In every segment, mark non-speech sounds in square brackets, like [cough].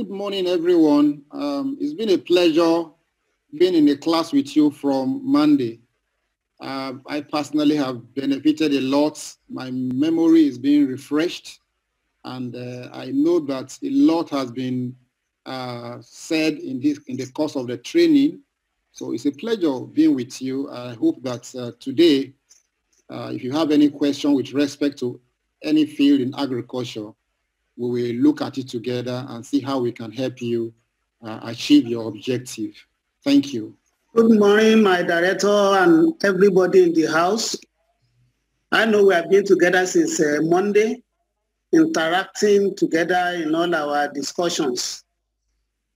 Good morning, everyone. Um, it's been a pleasure being in a class with you from Monday. Uh, I personally have benefited a lot. My memory is being refreshed, and uh, I know that a lot has been uh, said in this in the course of the training. So it's a pleasure being with you. I hope that uh, today, uh, if you have any question with respect to any field in agriculture, we will look at it together and see how we can help you uh, achieve your objective. Thank you. Good morning, my director and everybody in the house. I know we have been together since uh, Monday, interacting together in all our discussions.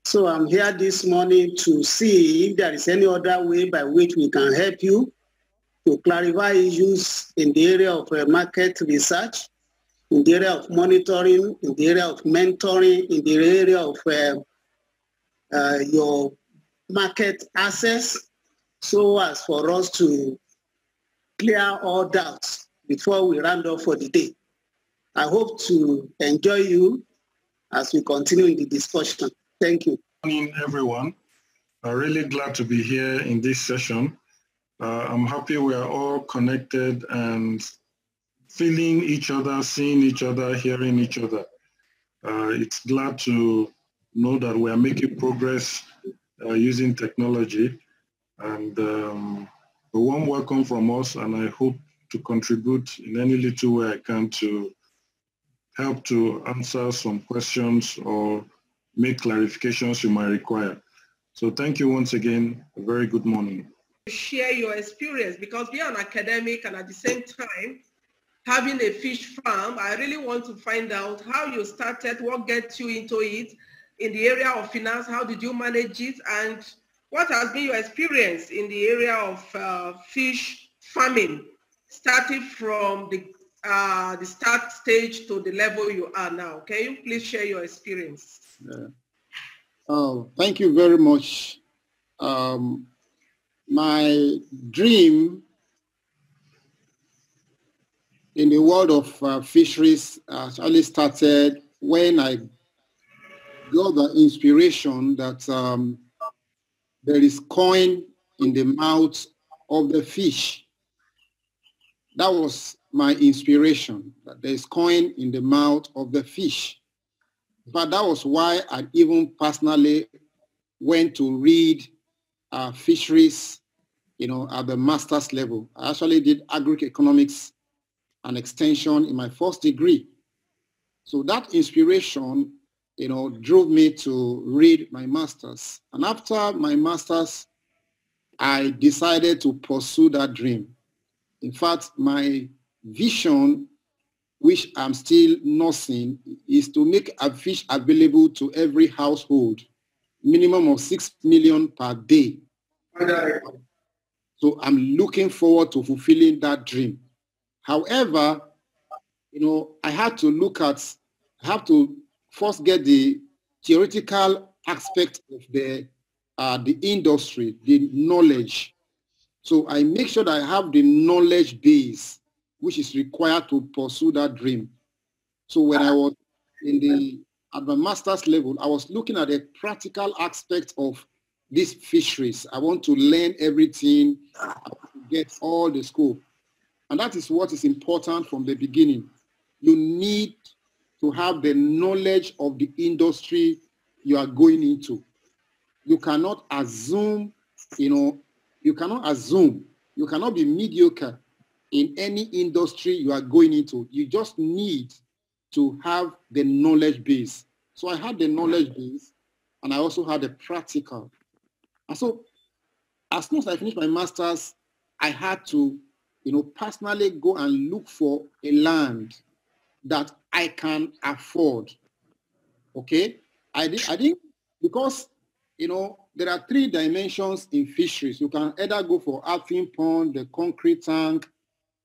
So I'm here this morning to see if there is any other way by which we can help you to clarify issues in the area of uh, market research, in the area of monitoring, in the area of mentoring, in the area of uh, uh, your market access, so as for us to clear all doubts before we round off for the day. I hope to enjoy you as we continue in the discussion. Thank you. Good morning, everyone. I'm really glad to be here in this session. Uh, I'm happy we are all connected and feeling each other, seeing each other, hearing each other. Uh, it's glad to know that we are making progress uh, using technology. And um, a warm welcome from us, and I hope to contribute in any little way I can to help to answer some questions or make clarifications you might require. So thank you once again. A very good morning. Share your experience because we are an academic and at the same time having a fish farm, I really want to find out how you started, what gets you into it in the area of finance, how did you manage it and what has been your experience in the area of uh, fish farming, starting from the uh, the start stage to the level you are now. Can you please share your experience? Yeah. Oh, thank you very much. Um, my dream in the world of uh, fisheries actually started when I got the inspiration that um, there is coin in the mouth of the fish. That was my inspiration, that there is coin in the mouth of the fish. But that was why I even personally went to read uh, fisheries, you know, at the master's level. I actually did agri-economics and extension in my first degree. So that inspiration, you know, drove me to read my master's. And after my master's, I decided to pursue that dream. In fact, my vision, which I'm still nursing, is to make a fish available to every household, minimum of 6 million per day. So I'm looking forward to fulfilling that dream. However, you know, I had to look at, I have to first get the theoretical aspect of the uh, the industry, the knowledge. So I make sure that I have the knowledge base which is required to pursue that dream. So when I was in the at my master's level, I was looking at the practical aspect of these fisheries. I want to learn everything, get all the scope. And that is what is important from the beginning. You need to have the knowledge of the industry you are going into. You cannot assume, you know, you cannot assume, you cannot be mediocre in any industry you are going into. You just need to have the knowledge base. So I had the knowledge base and I also had the practical. And so as soon as I finished my master's, I had to you know, personally go and look for a land that I can afford. Okay? I did I think because you know there are three dimensions in fisheries. You can either go for alpine pond, the concrete tank,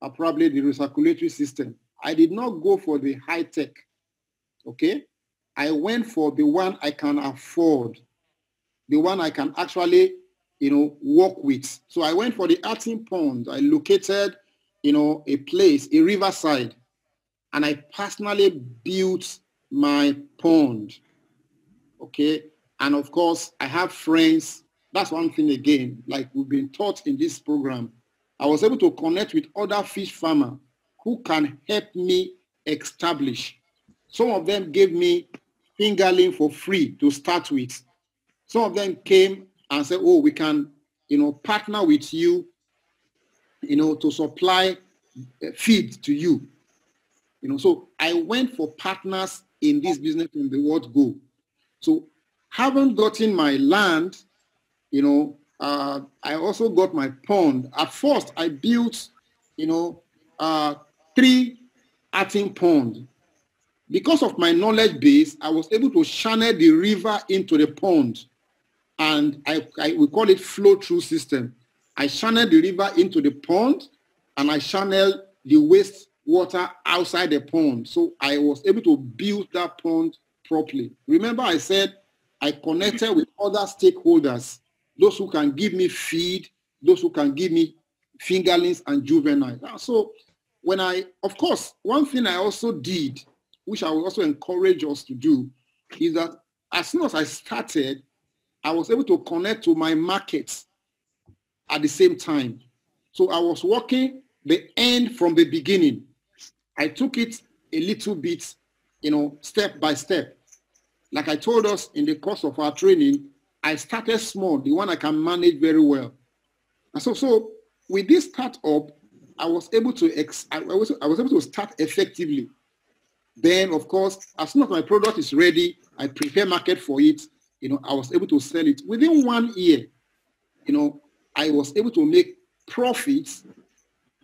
or probably the recirculatory system. I did not go for the high tech. Okay? I went for the one I can afford, the one I can actually you know, work with. So I went for the Alpine Pond. I located, you know, a place, a riverside, and I personally built my pond. Okay. And of course, I have friends. That's one thing again, like we've been taught in this program. I was able to connect with other fish farmers who can help me establish. Some of them gave me fingerling for free to start with. Some of them came and say, oh, we can, you know, partner with you, you know, to supply uh, feed to you. You know, so I went for partners in this business from the word go. So having gotten my land, you know, uh, I also got my pond. At first, I built, you know, uh, three arting pond. Because of my knowledge base, I was able to channel the river into the pond. And I, I we call it flow through system. I channel the river into the pond and I channel the waste water outside the pond. So I was able to build that pond properly. Remember I said I connected with other stakeholders, those who can give me feed, those who can give me fingerlings and juveniles. So when I, of course, one thing I also did, which I will also encourage us to do, is that as soon as I started, I was able to connect to my markets at the same time. So I was working the end from the beginning. I took it a little bit, you know, step by step. Like I told us in the course of our training, I started small, the one I can manage very well. And so, so with this startup, I was able to ex- I was I was able to start effectively. Then, of course, as soon as my product is ready, I prepare market for it. You know, I was able to sell it within one year. You know, I was able to make profits,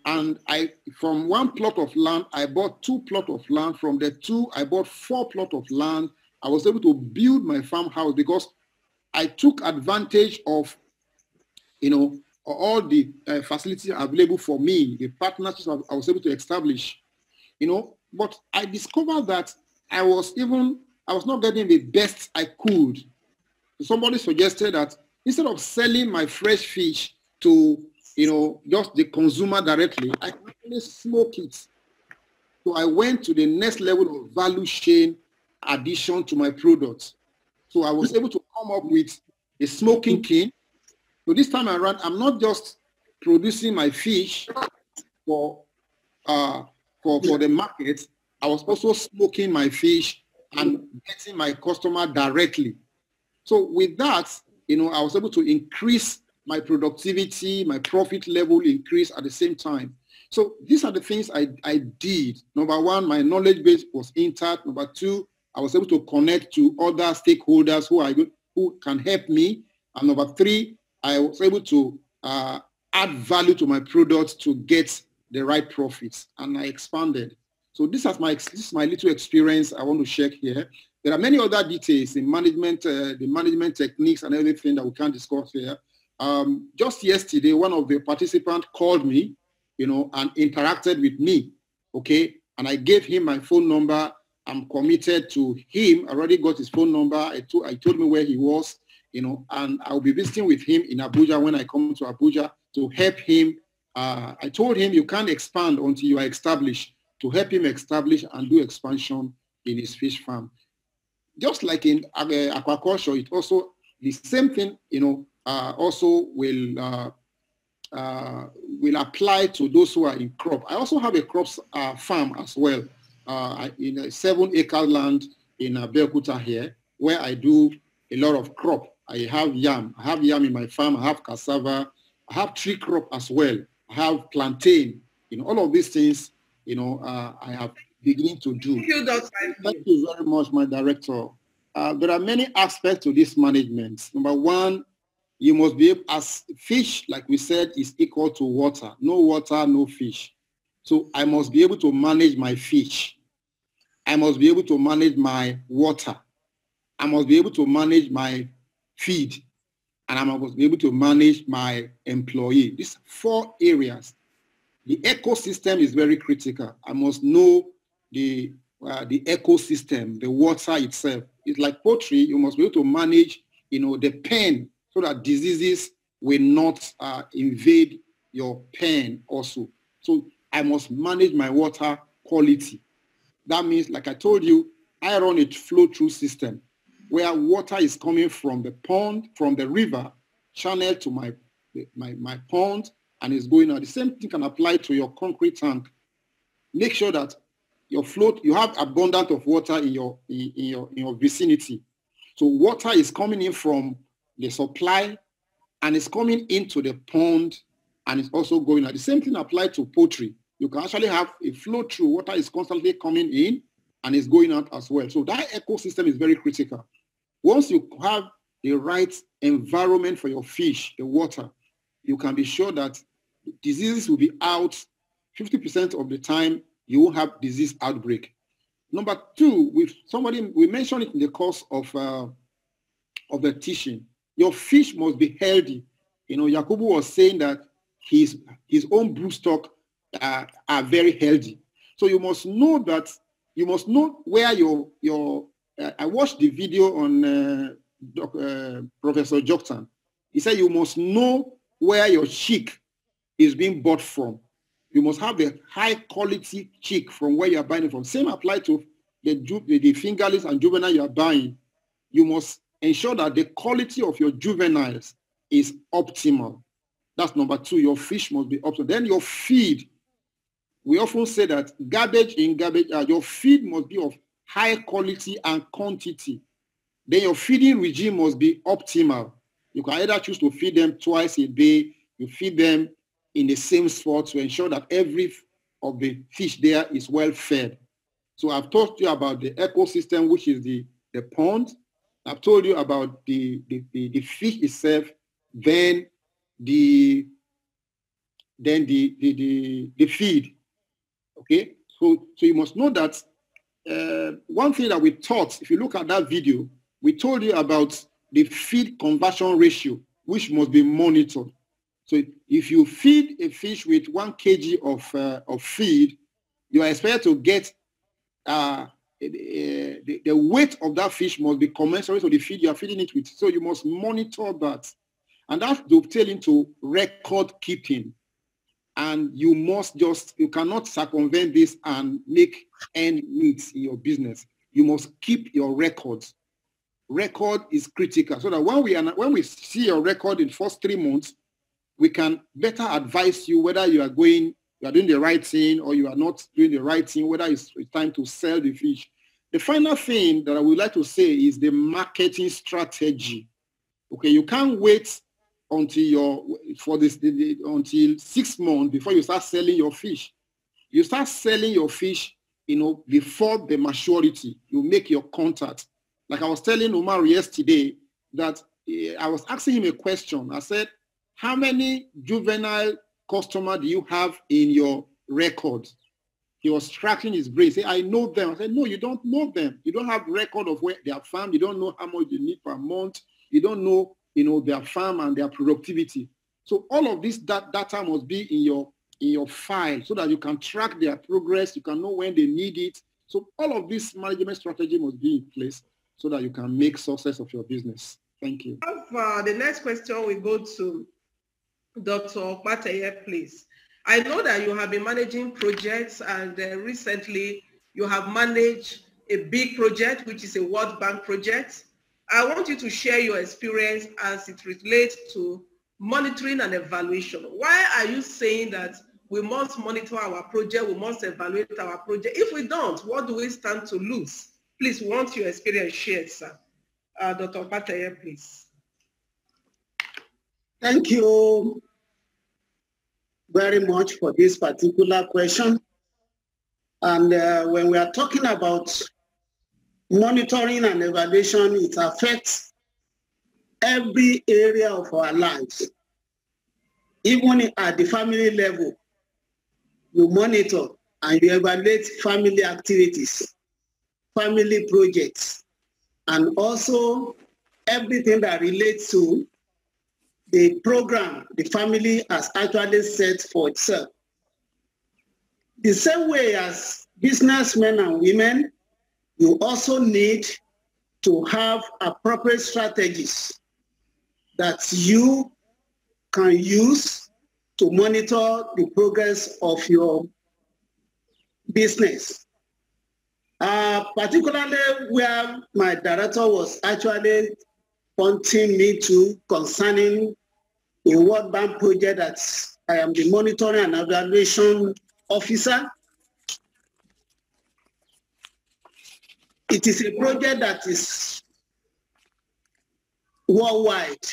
and I from one plot of land, I bought two plot of land. From the two, I bought four plot of land. I was able to build my farmhouse because I took advantage of, you know, all the uh, facilities available for me, the partnerships I was able to establish, you know, but I discovered that I was even, I was not getting the best I could. Somebody suggested that instead of selling my fresh fish to, you know, just the consumer directly, I actually smoke it. So I went to the next level of value chain addition to my products. So I was able to come up with a smoking kiln so this time around, I'm not just producing my fish for uh, for for the market. I was also smoking my fish and getting my customer directly. So with that, you know, I was able to increase my productivity, my profit level increase at the same time. So these are the things I, I did. Number one, my knowledge base was intact. Number two, I was able to connect to other stakeholders who are who can help me. And number three, I was able to uh, add value to my products to get the right profits, and I expanded. So this is my this is my little experience I want to share here. There are many other details in management, uh, the management techniques and everything that we can't discuss here. Um, just yesterday, one of the participants called me, you know, and interacted with me, okay? And I gave him my phone number. I'm committed to him. I already got his phone number. I told, I told me where he was you know, and I'll be visiting with him in Abuja when I come to Abuja to help him. Uh, I told him you can't expand until you are established, to help him establish and do expansion in his fish farm. Just like in uh, aquaculture, it also, the same thing, you know, uh, also will uh, uh, will apply to those who are in crop. I also have a crops uh, farm as well uh, in a seven acre land in uh, Abeokuta here, where I do a lot of crop. I have yam. I have yam in my farm. I have cassava. I have tree crop as well. I have plantain. Know, all of these things, you know, I have beginning to do. Thank you, Dr. Thank you very much, my director. Uh, there are many aspects to this management. Number one, you must be able, as fish, like we said, is equal to water. No water, no fish. So I must be able to manage my fish. I must be able to manage my water. I must be able to manage my feed, and I must be able to manage my employee. These four areas. The ecosystem is very critical. I must know the, uh, the ecosystem, the water itself. It's like poultry. You must be able to manage, you know, the pen so that diseases will not uh, invade your pen also. So I must manage my water quality. That means, like I told you, I run a flow-through system. where water is coming from the pond, from the river, channel to my, my, my pond, and is going out. The same thing can apply to your concrete tank. Make sure that your float, you have abundance of water in your, in, in your, in your vicinity. So water is coming in from the supply and it's coming into the pond and it's also going out. The same thing applies to poultry. You can actually have a flow through. Water is constantly coming in and it's going out as well. So that ecosystem is very critical. Once you have the right environment for your fish, the water, you can be sure that diseases will be out 50% of the time you will have disease outbreak. Number two, with somebody we mentioned it in the course of uh, of the teaching. Your fish must be healthy. You know, Yakubu was saying that his his own broodstock uh, are very healthy. So you must know that you must know where your your. Uh, I watched the video on uh, Doc, uh, Professor Joktan. He said you must know where your chick is being bought from. You must have the high quality chick from where you are buying it from. Same apply to the, the fingerlings and juvenile you are buying. You must ensure that the quality of your juveniles is optimal. That's number two. Your fish must be optimal. Then your feed. We often say that garbage in, garbage out. Your feed must be of high quality and quantity. Then your feeding regime must be optimal. You can either choose to feed them twice a day. You feed them in the same spot to ensure that every of the fish there is well fed. So I've talked to you about the ecosystem, which is the, the pond. I've told you about the, the, the, the fish itself, then the then the, the, the, the feed. Okay, so, so you must know that uh, one thing that we taught, if you look at that video, we told you about the feed conversion ratio, which must be monitored. So if you feed a fish with one kg of, uh, of feed, you are expected to get uh, the, the, weight of that fish must be commensurate to the feed you are feeding it with. So you must monitor that. And that's dovetailing to record keeping. And you must just, you cannot circumvent this and make end meet in your business. You must keep your records. Record is critical. So that when we, when we see your record in first three months, we can better advise you whether you are going, you are doing the right thing or you are not doing the right thing, whether it's, time to sell the fish. The final thing that I would like to say is the marketing strategy. Okay, you can't wait until your for this until six months before you start selling your fish. You start selling your fish, you know, before the maturity. You make your contact. Like I was telling Omar yesterday that uh, I was asking him a question. I said, how many juvenile customer do you have in your record? He was tracking his brain. Say, I know them. I said, no, you don't know them. You don't have record of where they are farmed. You don't know how much you need per month. You don't know, you know, their farm and their productivity. So all of this that data must be in your in your file so that you can track their progress. You can know when they need it. So all of this management strategy must be in place so that you can make success of your business. Thank you. Uh, the next question we go to Dr. Pateye, please. I know that you have been managing projects and uh, recently you have managed a big project, which is a World Bank project. I want you to share your experience as it relates to monitoring and evaluation. Why are you saying that we must monitor our project, we must evaluate our project? If we don't, what do we stand to lose? Please, want your experience shared, sir. Uh, Dr. Pateye, please. Thank you very much for this particular question. And uh, when we are talking about monitoring and evaluation, it affects every area of our lives. Even at the family level, you monitor and you evaluate family activities, family projects, and also everything that relates to the program the family has actually set for itself. The same way as businessmen and women, you also need to have appropriate strategies that you can use to monitor the progress of your business. uh, particularly where my director was actually pointing me to concerning a World Bank project that I am the monitoring and evaluation officer. It is a project that is worldwide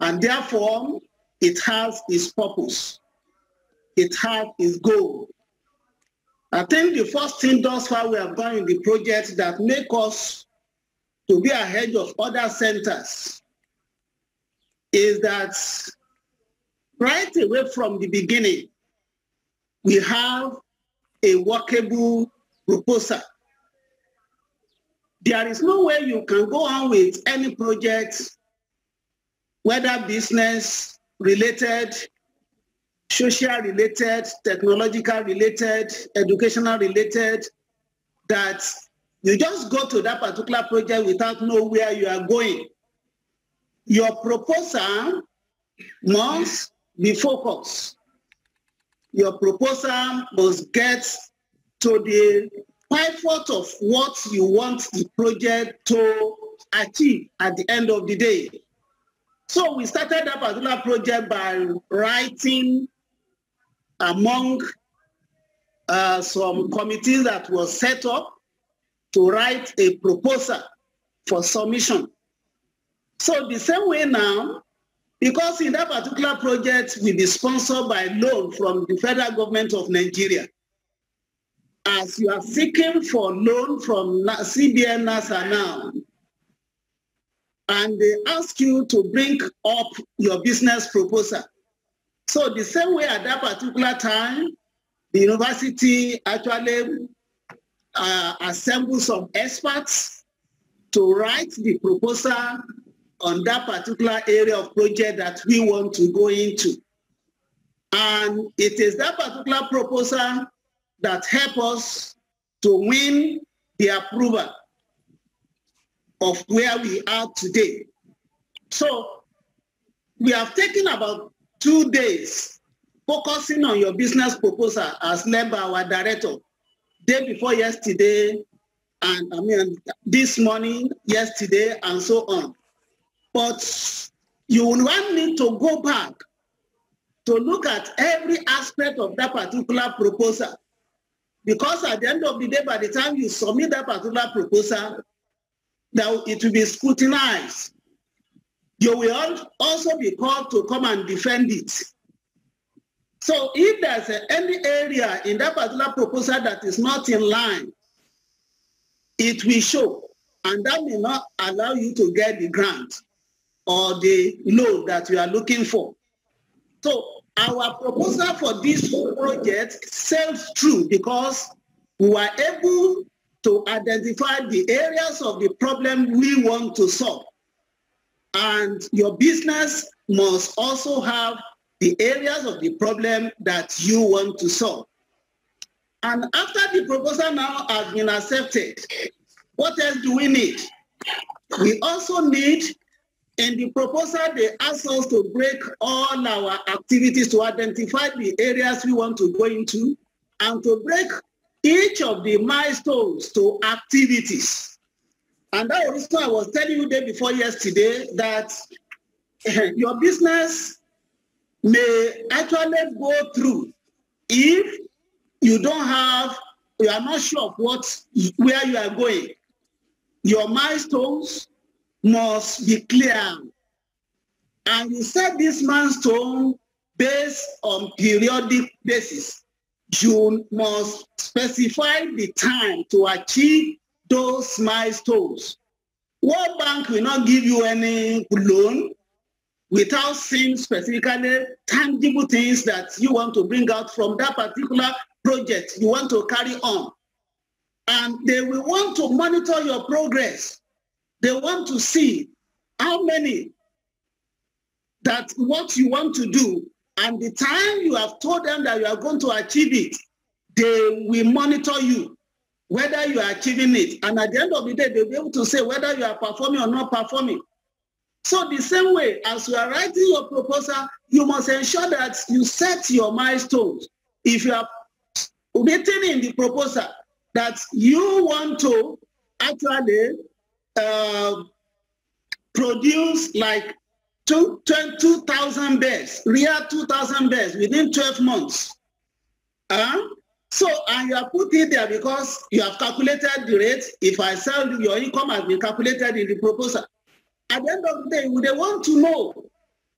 and therefore it has its purpose. It has its goal. I think the first thing thus far we have done in the project that make us to be ahead of other centers is that right away from the beginning, we have a workable proposal. There is no way you can go on with any project, whether business related, social related, technological related, educational related, that you just go to that particular project without know where you are going. Your proposal must be focused. Your proposal must get to the pivot of what you want the project to achieve at the end of the day. So we started that particular project by writing among uh, some committees that were set up to write a proposal for submission. So the same way now, because in that particular project will be sponsored by loan from the federal government of Nigeria. As you are seeking for loan from CBN NIRSAL now, and they ask you to bring up your business proposal. So the same way at that particular time, the university actually uh, assembled some experts to write the proposal on that particular area of project that we want to go into. And it is that particular proposal that help us to win the approval of where we are today. So we have taken about two days focusing on your business proposal as by our director. Day before yesterday, and I mean this morning, yesterday, and so on. But you will want me to go back to look at every aspect of that particular proposal. Because at the end of the day, by the time you submit that particular proposal, that it will be scrutinized. You will also be called to come and defend it. So if there's a, any area in that particular proposal that is not in line, it will show, and that may not allow you to get the grant or the loan that you are looking for. So our proposal for this project sails through because we were able to identify the areas of the problem we want to solve. And your business must also have the areas of the problem that you want to solve. And after the proposal now has been accepted, what else do we need? We also need, in the proposal, they ask us to break all our activities to identify the areas we want to go into and to break each of the milestones to activities. And that was I was telling you day before yesterday that [laughs] your business may actually go through if you don't have, you are not sure of what, where you are going. Your milestones must be clear. And you set this milestone based on periodic basis you must specify the time to achieve those milestones. World Bank will not give you any loan without seeing specifically tangible things that you want to bring out from that particular project you want to carry on. And they will want to monitor your progress. They want to see how many that what you want to do and the time you have told them that you are going to achieve it, they will monitor you, whether you are achieving it. And at the end of the day, they'll be able to say whether you are performing or not performing. So the same way, as you are writing your proposal, you must ensure that you set your milestones. If you are written in the proposal that you want to actually uh, produce like 2,000 beds, real 2,000 beds within 12 months. Uh, so, and you are put it there because you have calculated the rate. If I sell, your income has been calculated in the proposal. At the end of the day, they want to know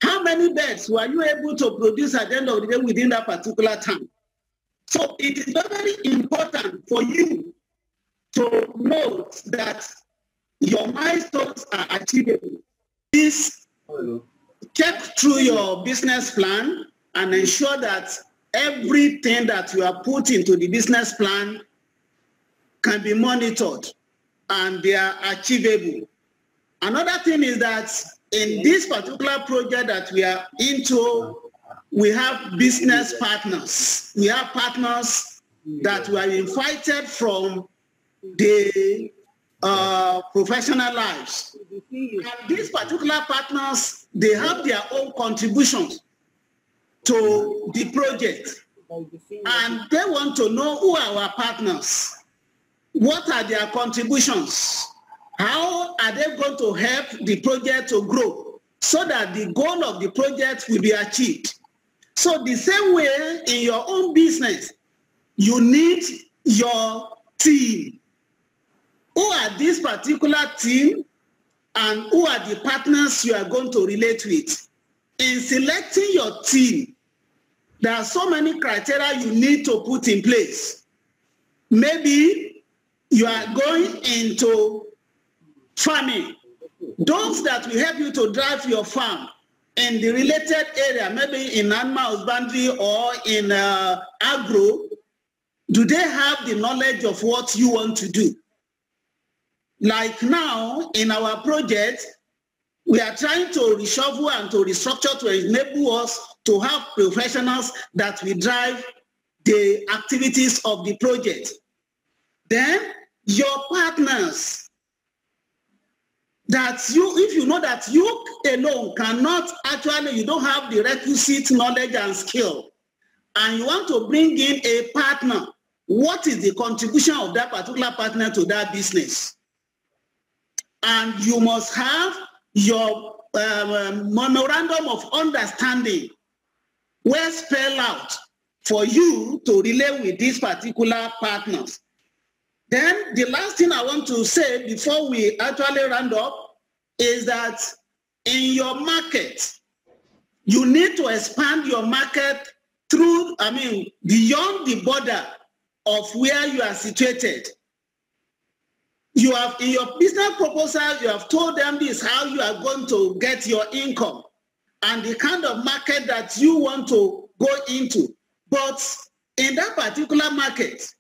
how many beds were you able to produce at the end of the day within that particular time. So it is very important for you to note that your milestones are achievable. Please check through your business plan and ensure that everything that you are put into the business plan can be monitored and they are achievable. Another thing is that in this particular project that we are into, we have business partners. We have partners that were invited from the uh, professional lives. And these particular partners, they have their own contributions to the project. And they want to know who are our partners. What are their contributions? How are they going to help the project to grow so that the goal of the project will be achieved? So the same way in your own business, you need your team. Who are this particular team and who are the partners you are going to relate with? In selecting your team, there are so many criteria you need to put in place. Maybe you are going into farming. Those that will help you to drive your farm in the related area, maybe in animal husbandry or in uh, agro, do they have the knowledge of what you want to do? Like now in our project, we are trying to reshuffle and to restructure to enable us to have professionals that will drive the activities of the project. Then your partners, that you, if you know that you alone cannot actually, you don't have the requisite knowledge and skill, and you want to bring in a partner, what is the contribution of that particular partner to that business? And you must have your um, memorandum of understanding well spelled out for you to relate with these particular partners. Then the last thing I want to say before we actually round up is that in your market, you need to expand your market through, I mean, beyond the border of where you are situated. You have, in your business proposal, you have told them this, how you are going to get your income and the kind of market that you want to go into. But in that particular market,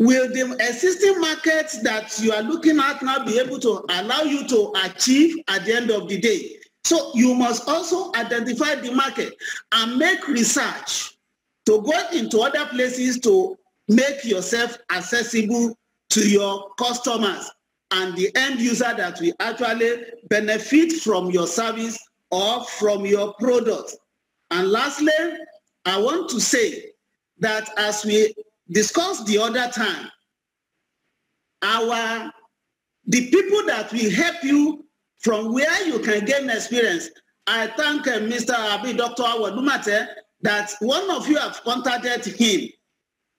will the existing markets that you are looking at now be able to allow you to achieve at the end of the day? So you must also identify the market and make research to go into other places to make yourself accessible to your customers and the end user that will actually benefit from your service or from your product. And lastly, I want to say that as we discussed the other time, our the people that will help you from where you can gain experience. I thank uh, Mr. Abi, Dr. Awadumate, that one of you have contacted him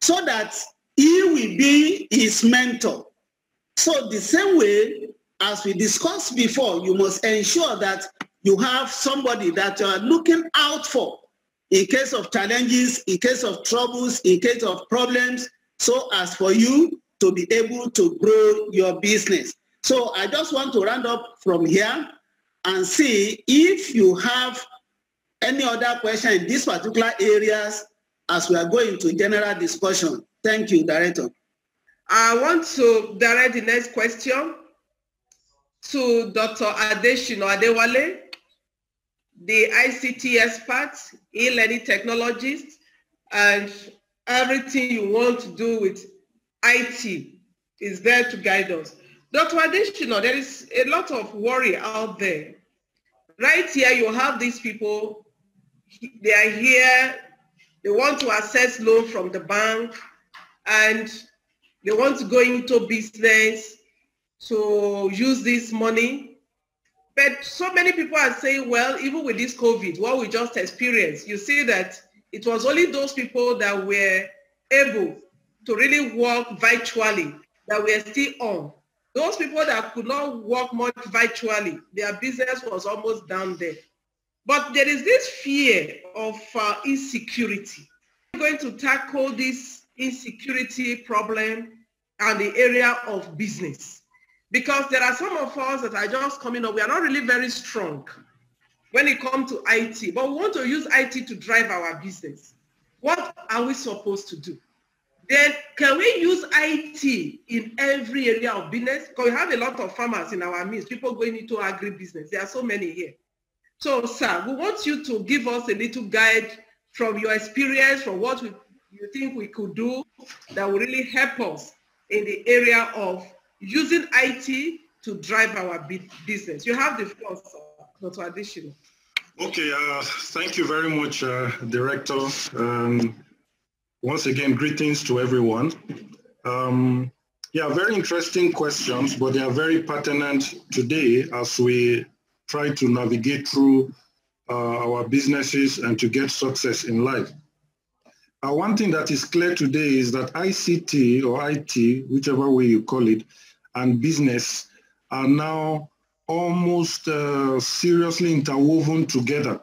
so that he will be his mentor. So the same way as we discussed before, you must ensure that you have somebody that you are looking out for in case of challenges, in case of troubles, in case of problems, so as for you to be able to grow your business. So I just want to round up from here and see if you have any other question in these particular areas as we are going to general discussion. Thank you, Director. I want to direct the next question to Dr. Adeshino Adewale, the ICT experts, e-learning technologist, and everything you want to do with IT is there to guide us. Dr. Adeshino, there is a lot of worry out there. Right here, you have these people, they are here, they want to access loan from the bank, and They want to go into business to use this money. But so many people are saying, well, even with this COVID, what we just experienced, you see that it was only those people that were able to really work virtually that were still on. Those people that could not work much virtually, their business was almost down there. But there is this fear of uh, insecurity. We're going to tackle this insecurity problem and the area of business. Because there are some of us that are just coming up, we are not really very strong when it comes to IT, but we want to use IT to drive our business. What are we supposed to do? Then can we use IT in every area of business? Because we have a lot of farmers in our midst, people going into agribusiness. There are so many here. So, sir, we want you to give us a little guide from your experience, from what we, you think we could do that will really help us in the area of using IT to drive our business. You have the floor, sir, Dr. Okay, uh, thank you very much, uh, Director. Um, once again, greetings to everyone. Um, yeah, very interesting questions, but they are very pertinent today as we try to navigate through uh, our businesses and to get success in life. Uh, one thing that is clear today is that ICT or IT, whichever way you call it, and business are now almost uh, seriously interwoven together.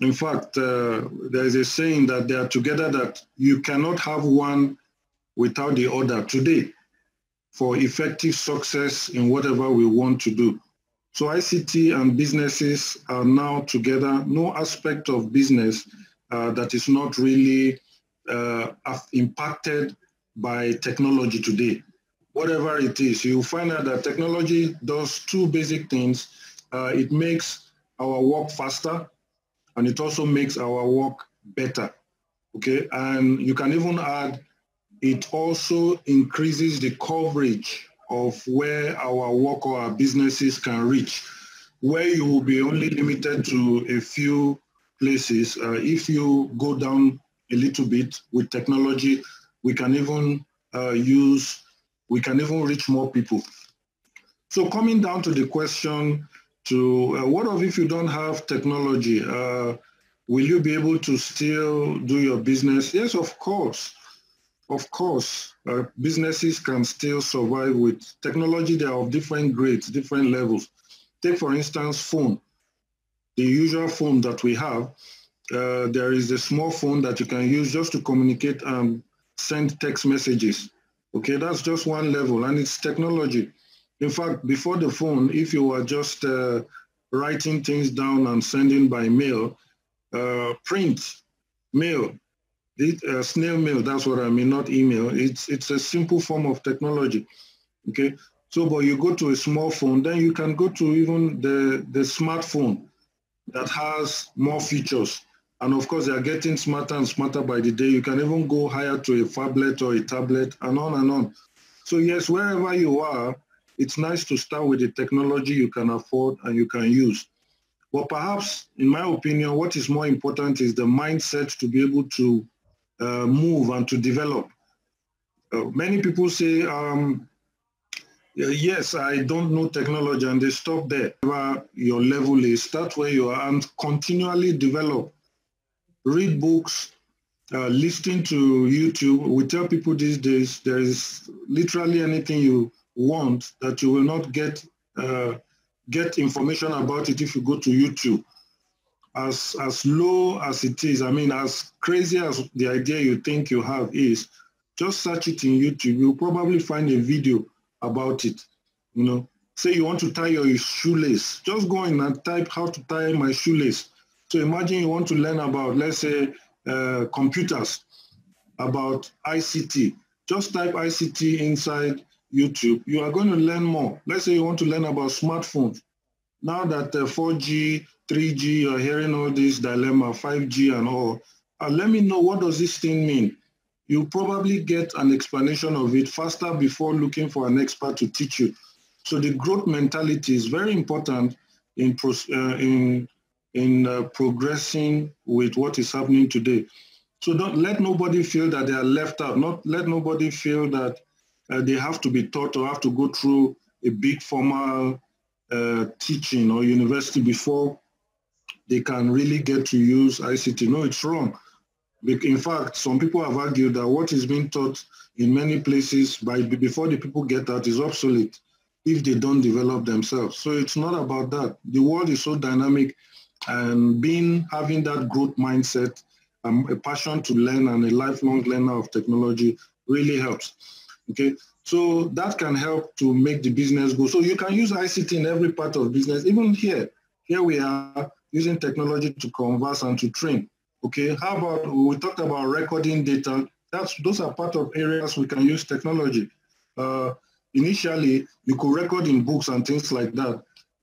In fact, uh, there is a saying that they are together that you cannot have one without the other today for effective success in whatever we want to do. So ICT and businesses are now together. No aspect of business uh, that is not really uh, impacted by technology today. Whatever it is, you find out that technology does two basic things. Uh, it makes our work faster and it also makes our work better. Okay, and you can even add, it also increases the coverage of where our work or our businesses can reach, where you will be only limited to a few places. Uh, if you go down a little bit with technology, we can even uh, use, we can even reach more people. So coming down to the question to uh, what of if you don't have technology? Uh, will you be able to still do your business? Yes, of course. Of course, uh, businesses can still survive with technology. They are of different grades, different levels. Take, for instance, phone. The usual phone that we have, uh, there is a small phone that you can use just to communicate and send text messages. Okay, that's just one level, and it's technology. In fact, before the phone, if you were just uh, writing things down and sending by mail, uh, print, mail, uh, snail mail, that's what I mean, not email. It's, it's a simple form of technology, okay? So, but you go to a small phone, then you can go to even the, the smartphone that has more features. And of course, they are getting smarter and smarter by the day. You can even go higher to a phablet or a tablet and on and on. So yes, wherever you are, it's nice to start with the technology you can afford and you can use. But perhaps, in my opinion, what is more important is the mindset to be able to uh, move and to develop. Uh, many people say, um, yes, I don't know technology, and they stop there. Where your level is, start where you are, and continually develop. Read books, uh, listening to YouTube. We tell people these days there is literally anything you want that you will not get uh, get information about it if you go to YouTube as as low as it is, I mean, as crazy as the idea you think you have is, just search it in YouTube. You'll probably find a video about it. You know, say you want to tie your shoelace, just go in and type how to tie my shoelace. So imagine you want to learn about, let's say, uh, computers, about ICT. Just type ICT inside YouTube. You are going to learn more. Let's say you want to learn about smartphones. Now that uh, 4G 3G, you're hearing all this dilemma, 5G and all. Uh, let me know what does this thing mean? You probably get an explanation of it faster before looking for an expert to teach you. So the growth mentality is very important in, uh, in, in uh, progressing with what is happening today. So don't let nobody feel that they are left out. Not let nobody feel that uh, they have to be taught or have to go through a big formal uh, teaching or university before they can really get to use ICT. No, it's wrong. In fact, some people have argued that what is being taught in many places by before the people get that is obsolete if they don't develop themselves. So it's not about that. The world is so dynamic and being having that growth mindset, um, a passion to learn and a lifelong learner of technology really helps. Okay, so that can help to make the business go. So you can use ICT in every part of business, even here. Here we are using technology to converse and to train. Okay, how about we talked about recording data? That's those are part of areas we can use technology. Uh, initially, you could record in books and things like that.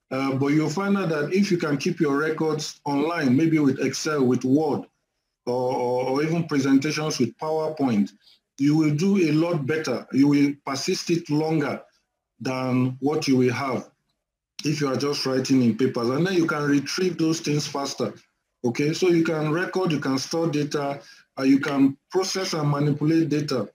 Uh, but you'll find out that if you can keep your records online, maybe with Excel, with Word, or, or even presentations with PowerPoint, you will do a lot better. You will persist it longer than what you will have if you are just writing in papers. And then you can retrieve those things faster. Okay, so you can record, you can store data, uh, you can process and manipulate data.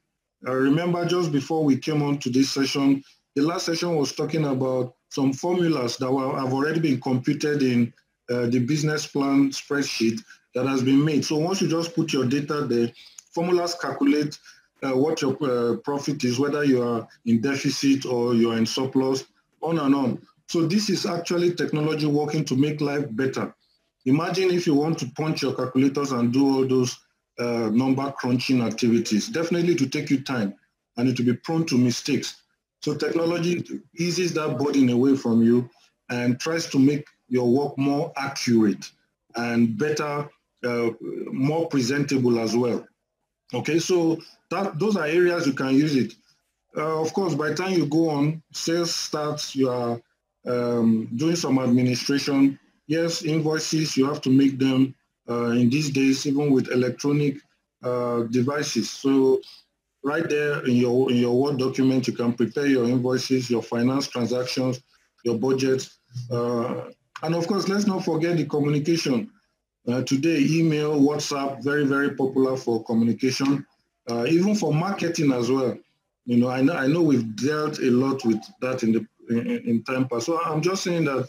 Uh, remember just before we came on to this session, the last session was talking about some formulas that were, have already been computed in uh, the business plan spreadsheet that has been made. So once you just put your data there, formulas calculate uh, what your uh, profit is, whether you are in deficit or you're in surplus, on and on. So this is actually technology working to make life better. Imagine if you want to punch your calculators and do all those uh, number crunching activities. Definitely to take you time and it will be prone to mistakes. So technology eases that burden away from you and tries to make your work more accurate and better, uh, more presentable as well. Okay, so that those are areas you can use it. Uh, of course, by the time you go on, sales starts, you are um, doing some administration. Yes, invoices, you have to make them uh, in these days, even with electronic uh, devices. So right there in your, in your Word document, you can prepare your invoices, your finance transactions, your budget. Uh, and of course, let's not forget the communication. Uh, today, email, WhatsApp, very, very popular for communication, uh, even for marketing as well. You know, I know, I know we've dealt a lot with that in the in, in time past. So I'm just saying that,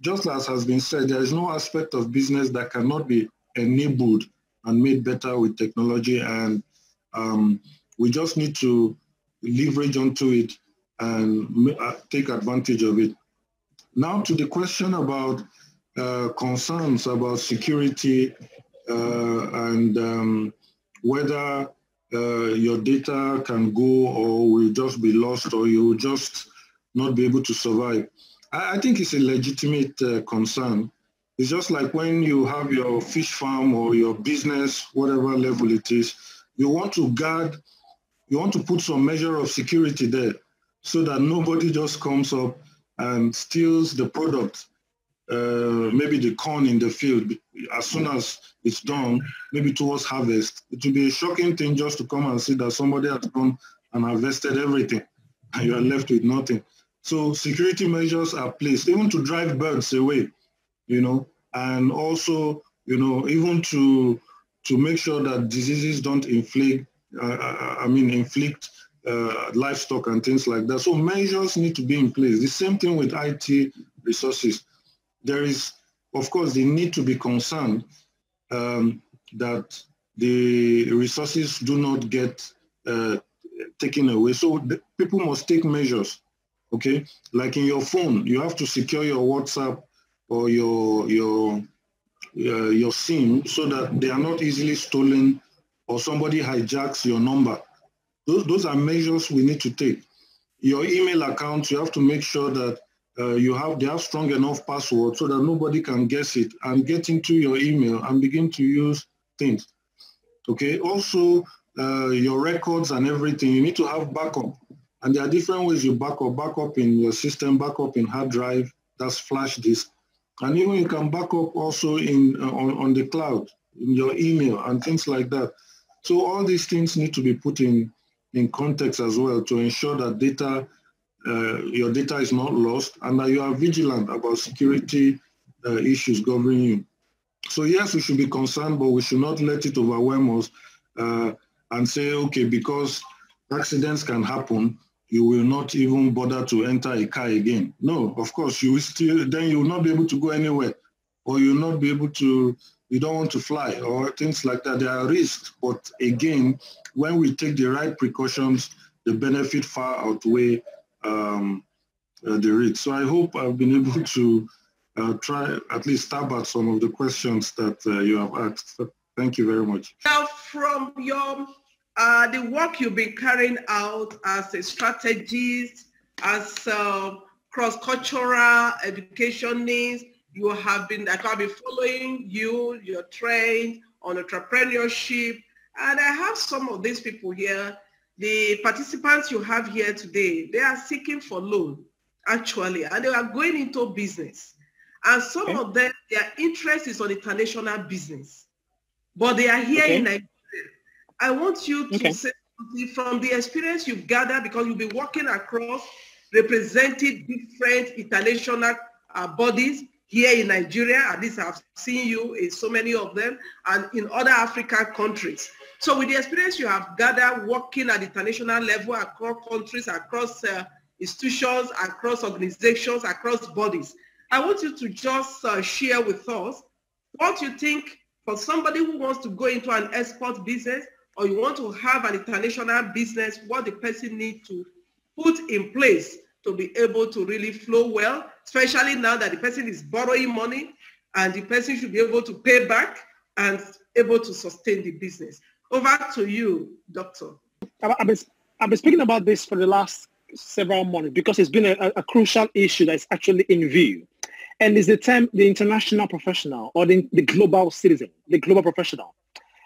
just as has been said, there is no aspect of business that cannot be enabled and made better with technology, and um, we just need to leverage onto it and uh, take advantage of it. Now to the question about uh, concerns about security uh, and um, whether uh, your data can go or will just be lost or you will just not be able to survive. I, I think it's a legitimate uh, concern. It's just like when you have your fish farm or your business, whatever level it is, you want to guard, you want to put some measure of security there so that nobody just comes up and steals the product uh, maybe the corn in the field, as soon as it's done, maybe towards harvest, it will be a shocking thing just to come and see that somebody has come and harvested everything [laughs] and you are left with nothing. So security measures are placed, even to drive birds away, you know, and also, you know, even to to make sure that diseases don't inflict, I mean, inflict uh, livestock and things like that. So measures need to be in place. The same thing with IT resources there is, of course, the need to be concerned um, that the resources do not get uh, taken away. So people must take measures, okay? Like in your phone, you have to secure your WhatsApp or your, your, uh, your SIM so that they are not easily stolen or somebody hijacks your number. Those, those are measures we need to take. Your email account, you have to make sure that uh, you have they have strong enough password so that nobody can guess it and get into your email and begin to use things. Okay. Also, uh, your records and everything you need to have backup, and there are different ways you backup. Backup in your system, backup in hard drive, that's flash disk, and even you can backup also in uh, on, on the cloud in your email and things like that. So all these things need to be put in in context as well to ensure that data uh, your data is not lost and that you are vigilant about security uh, issues governing you. So yes, we should be concerned, but we should not let it overwhelm us uh, and say, okay, because accidents can happen, you will not even bother to enter a car again. No, of course, you will still, then you will not be able to go anywhere or you'll not be able to, you don't want to fly or things like that. There are risks. But again, when we take the right precautions, the benefit far outweigh um, uh, the risk. So I hope I've been able to uh, try at least stab at some of the questions that uh, you have asked. Thank you very much. Now, from your uh, the work you've been carrying out as a strategist, as a cross-cultural educationist, you have been, I have been following you, you're trained on entrepreneurship, and I have some of these people here, the participants you have here today, they are seeking for loan, actually, and they are going into business. And some okay. of them, their interest is on international business, but they are here okay. in Nigeria I want you to okay. say from the experience you've gathered because you'll be working across representing different international uh, bodies here in Nigeria. At least I've seen you in so many of them and in other African countries. So with the experience you have gathered working at the international level across countries, across uh, institutions, across organizations, across bodies, I want you to just uh, share with us what you think for somebody who wants to go into an export business or you want to have an international business, what the person needs to put in place to be able to really flow well, especially now that the person is borrowing money and the person should be able to pay back and able to sustain the business. Over to you, Doctor. I've been, I've been speaking about this for the last several months because it's been a, a crucial issue that's actually in view. And it's the term the international professional or the, the global citizen, the global professional.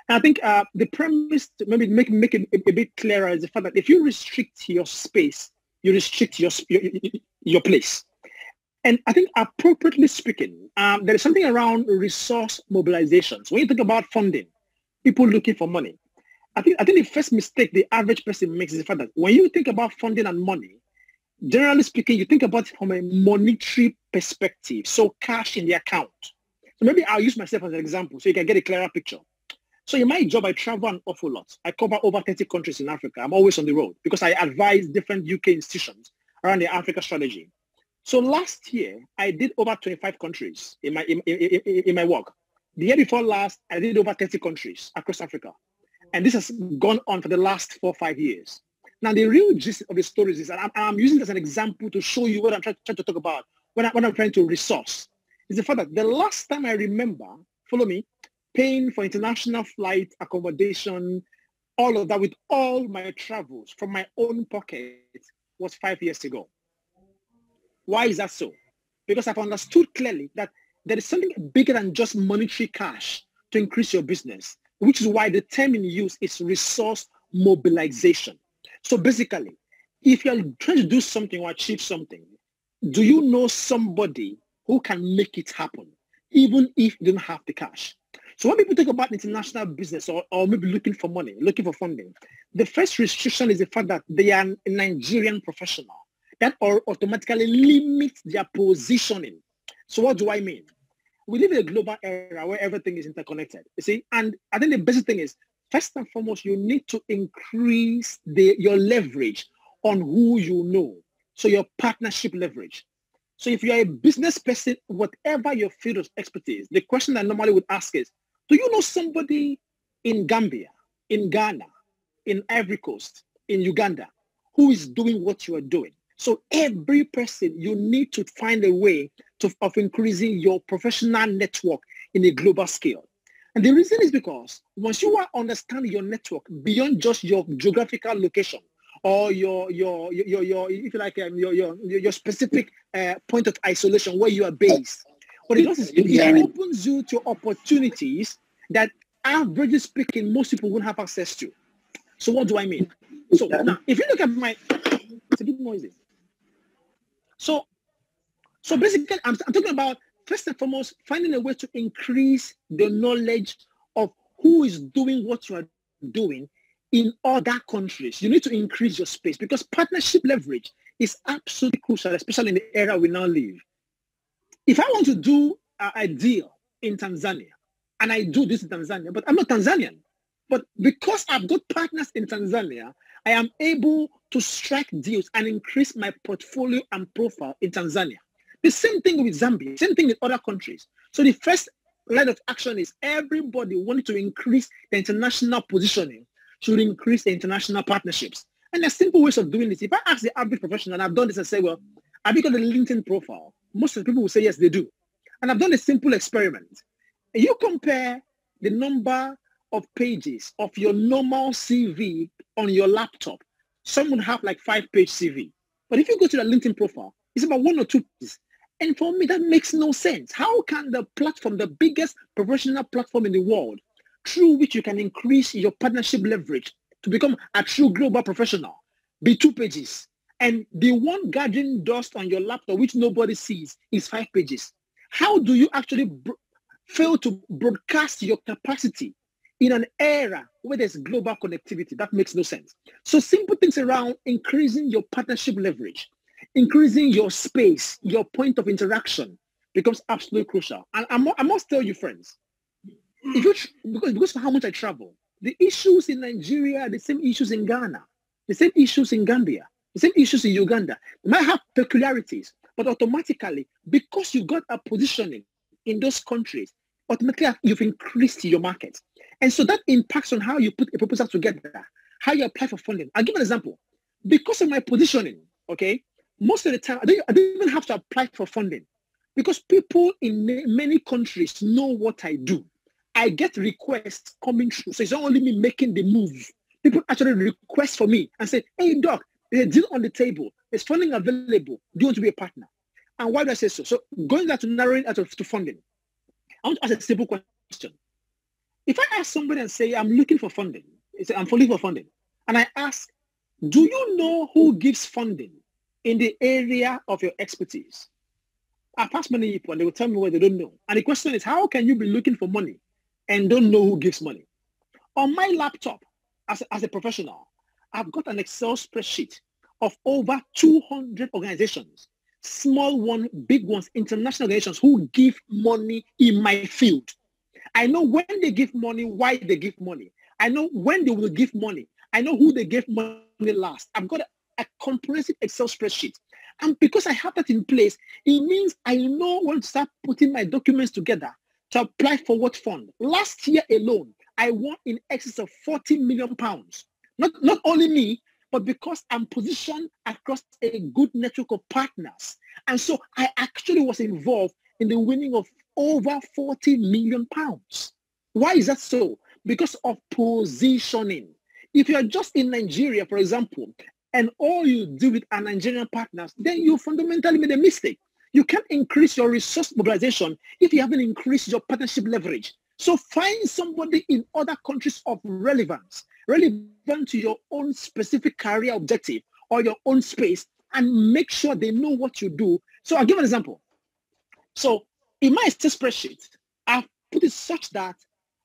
And I think uh, the premise, maybe make, make it a, a, bit clearer, is the fact that if you restrict your space, you restrict your, your, your place. And I think appropriately speaking, um, there is something around resource mobilizations. When you think about funding, people looking for money, I think I think the first mistake the average person makes is the fact that when you think about funding and money, generally speaking, you think about it from a monetary perspective, so cash in the account. So maybe I'll use myself as an example so you can get a clearer picture. So in my job, I travel an awful lot. I cover over 30 countries in Africa. I'm always on the road because I advise different UK institutions around the Africa strategy. So last year, I did over 25 countries in my, in, in, in my work. The year before last, I did over 30 countries across Africa. And this has gone on for the last four, five years. Now, the real gist of the stories is, and I'm, I'm using this as an example to show you what I'm trying, trying to talk about when, I, when I'm trying to resource, is the fact that the last time I remember, follow me, paying for international flight accommodation, all of that with all my travels from my own pocket was five years ago. Why is that so? Because I've understood clearly that there is something bigger than just monetary cash to increase your business, which is why the term in use is resource mobilization. So basically, if you're trying to do something or achieve something, do you know somebody who can make it happen, even if you don't have the cash? So when people talk about international business or, or maybe looking for money, looking for funding, the first restriction is the fact that they are a Nigerian professional. That automatically limits their positioning. So what do I mean? We live in a global era where everything is interconnected. You see, and I think the basic thing is first and foremost, you need to increase the, your leverage on who you know. So your partnership leverage. So if you're a business person, whatever your field of expertise, the question I normally would ask is, do you know somebody in Gambia, in Ghana, in Ivory Coast, in Uganda, who is doing what you are doing? So every person, you need to find a way to, of increasing your professional network in a global scale. And the reason is because once you are understanding your network beyond just your geographical location or your your your your, if you like um, your your your specific uh, point of isolation where you are based, it does it, it opens you to opportunities that averagely speaking, most people won't have access to. So what do I mean? So now, if you look at my, it's a bit noisy. So, so basically, I'm, I'm talking about first and foremost finding a way to increase the knowledge of who is doing what you are doing in other countries. You need to increase your space because partnership leverage is absolutely crucial, especially in the era we now live. If I want to do a, a deal in Tanzania, and I do this in Tanzania, but I'm not Tanzanian. But because I've got partners in Tanzania, I am able to strike deals and increase my portfolio and profile in Tanzania. The same thing with Zambia, same thing with other countries. So the first line of action is everybody wanting to increase the international positioning should increase the international partnerships. And there's simple ways of doing this. If I ask the average professional, and I've done this and say, well, have you got a LinkedIn profile? Most of the people will say, yes, they do. And I've done a simple experiment. You compare the number of pages of your normal CV on your laptop. Some would have like five page CV. But if you go to the LinkedIn profile, it's about one or two pages. And for me, that makes no sense. How can the platform, the biggest professional platform in the world, through which you can increase your partnership leverage to become a true global professional, be two pages. And the one gathering dust on your laptop, which nobody sees, is five pages. How do you actually fail to broadcast your capacity in an era where there's global connectivity? That makes no sense. So simple things around increasing your partnership leverage, increasing your space, your point of interaction becomes absolutely crucial. And I, I must tell you, friends, if you because because of how much I travel, the issues in Nigeria are the same issues in Ghana, the same issues in Gambia, the same issues in Uganda. They might have peculiarities, but automatically, because you got a positioning in those countries, automatically you've increased your market. And so that impacts on how you put a proposal together, how you apply for funding. I'll give an example. Because of my positioning, okay, most of the time, I don't, I don't even have to apply for funding because people in many countries know what I do. I get requests coming through. So it's not only me making the move. People actually request for me and say, hey, doc, there's a deal on the table. There's funding available. Do you want to be a partner? And why do I say so? So going back to narrowing out to funding, I want to ask a simple question. If I ask somebody and say, I'm looking for funding, I'm looking for funding, and I ask, do you know who gives funding in the area of your expertise? I pass many people and they will tell me what they don't know. And the question is, how can you be looking for money and don't know who gives money. On my laptop, as, as a professional, I've got an Excel spreadsheet of over 200 organizations, small ones, big ones, international organizations who give money in my field. I know when they give money, why they give money. I know when they will give money. I know who they gave money last. I've got a, a comprehensive Excel spreadsheet. And because I have that in place, it means I know when to start putting my documents together to apply for what fund. Last year alone, I won in excess of 40 million pounds. Not, not only me, but because I'm positioned across a good network of partners. And so I actually was involved in the winning of over 40 million pounds. Why is that so? Because of positioning. If you're just in Nigeria, for example, and all you do with our Nigerian partners, then you fundamentally made a mistake. You can't increase your resource mobilization if you haven't increased your partnership leverage. So find somebody in other countries of relevance, relevant to your own specific career objective or your own space, and make sure they know what you do. So I'll give an example. So in my spreadsheet, I've put it such that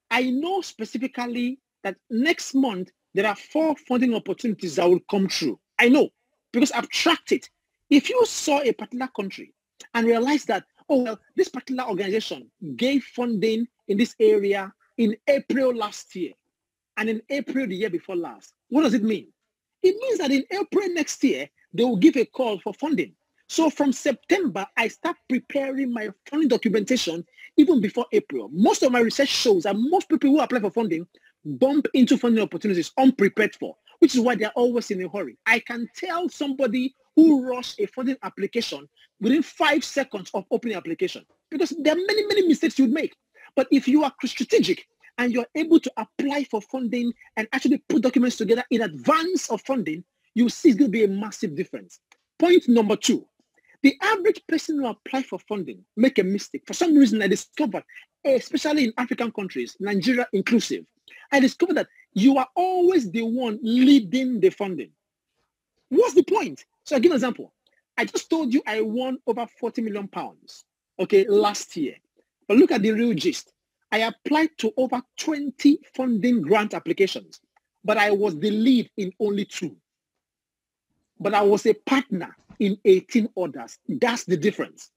I know specifically that next month there are four funding opportunities that will come through. I know because I've tracked it. If you saw a particular country and realized that, oh, well, this particular organization gave funding in this area in April last year and in April the year before last. What does it mean? It means that in April next year, they will give a call for funding. So from September, I start preparing my funding documentation even before April. Most of my research shows that most people who apply for funding bump into funding opportunities unprepared for, which is why they're always in a hurry. I can tell somebody who rush a funding application within five seconds of opening application because there are many, many mistakes you'd make. But if you are strategic and you're able to apply for funding and actually put documents together in advance of funding, you see it's going to be a massive difference. Point number two, the average person who apply for funding make a mistake. For some reason, I discovered, especially in African countries, Nigeria inclusive, I discovered that you are always the one leading the funding. What's the point? So I give an example. I just told you I won over 40 million pounds, okay, last year. But look at the real gist. I applied to over 20 funding grant applications, but I was the lead in only two. But I was a partner in 18 others. That's the difference.